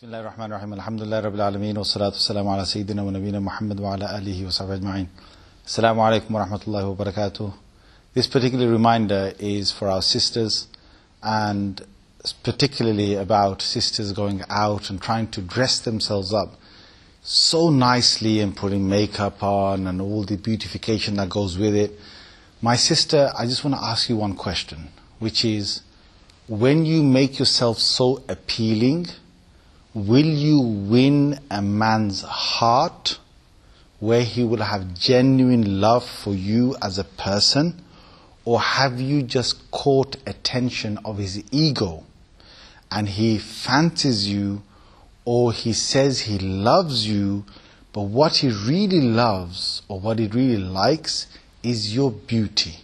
بسم الله الرحمن الرحيم الحمد لله رب العالمين والصلاة والسلام على سيدنا ونبينا محمد وعلى آله وصحبه أجمعين السلام عليكم ورحمة الله وبركاته This particular reminder is for our sisters and particularly about sisters going out and trying to dress themselves up so nicely and putting makeup on and all the beautification that goes with it. My sister, I just want to ask you one question, which is when you make yourself so appealing, will you win a man's heart where he will have genuine love for you as a person? Or have you just caught attention of his ego and he fancies you or he says he loves you, but what he really loves or what he really likes is your beauty.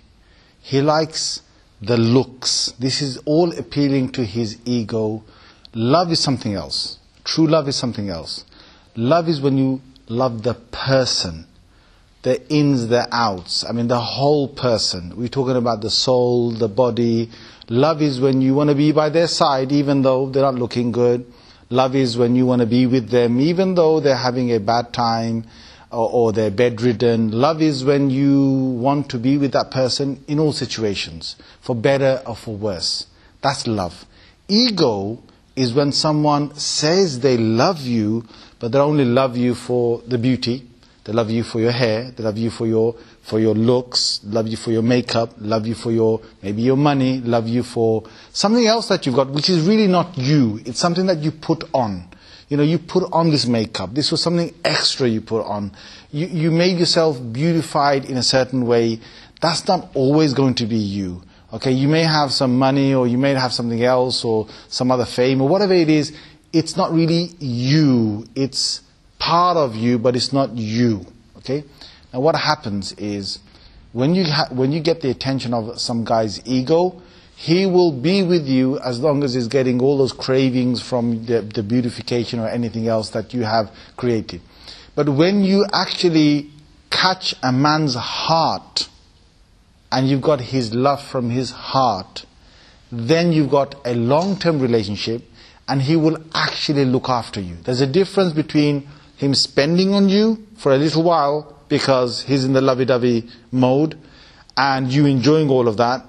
He likes the looks. This is all appealing to his ego. Love is something else. True love is something else. Love is when you love the person, the ins, the outs. I mean, the whole person. We're talking about the soul, the body. Love is when you want to be by their side, even though they're not looking good. Love is when you want to be with them, even though they're having a bad time or, or they're bedridden. Love is when you want to be with that person in all situations, for better or for worse. That's love. Ego is when someone says they love you, but they only love you for the beauty. They love you for your hair. They love you for your for your looks. Love you for your makeup. Love you for your maybe your money. Love you for something else that you've got, which is really not you. It's something that you put on. You know, you put on this makeup. This was something extra you put on. You you made yourself beautified in a certain way. That's not always going to be you. Okay, you may have some money or you may have something else or some other fame or whatever it is. It's not really you. It's part of you, but it's not you. Okay? Now what happens is when you ha- when you get the attention of some guy's ego, he will be with you as long as he's getting all those cravings from the, the beautification or anything else that you have created. But when you actually catch a man's heart and you've got his love from his heart, then you've got a long-term relationship and he will actually look after you. There's a difference between him spending on you for a little while because he's in the lovey-dovey mode and you enjoying all of that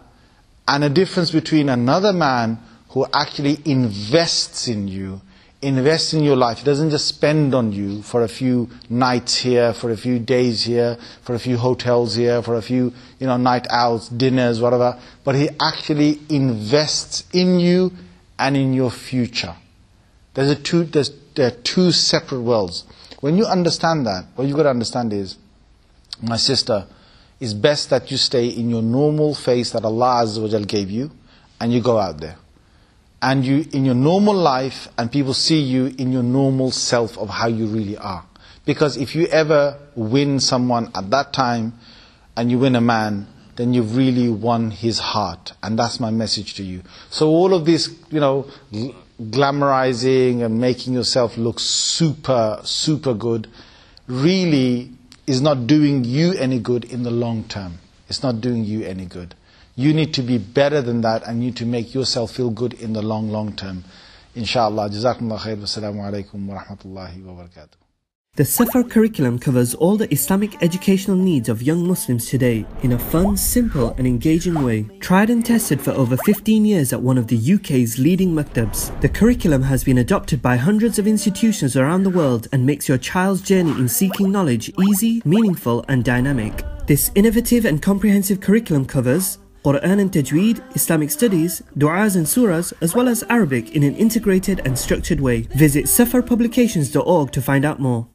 and a difference between another man who actually invests in you invests in your life. He doesn't just spend on you for a few nights here, for a few days here, for a few hotels here, for a few, you know, night outs, dinners, whatever. But he actually invests in you and in your future. There's a two, there's, there are two separate worlds. When you understand that, what you've got to understand is, my sister, it's best that you stay in your normal face that Allah Azza wa gave you, and you go out there and you in your normal life and people see you in your normal self of how you really are. Because if you ever win someone at that time and you win a man then you've really won his heart and that's my message to you. So all of this you know glamorizing and making yourself look super super good really is not doing you any good in the long term. It's not doing you any good you need to be better than that and you need to make yourself feel good in the long, long term. Inshallah. Jazakumullah khair. Wassalamu alaikum wa rahmatullahi wa barakatuh. The Safar curriculum covers all the Islamic educational needs of young Muslims today in a fun, simple, and engaging way. Tried and tested for over 15 years at one of the UK's leading maktabs, the curriculum has been adopted by hundreds of institutions around the world and makes your child's journey in seeking knowledge easy, meaningful, and dynamic. This innovative and comprehensive curriculum covers Quran and Tajweed, Islamic studies, du'as and surahs, as well as Arabic in an integrated and structured way. Visit safarpublications.org to find out more.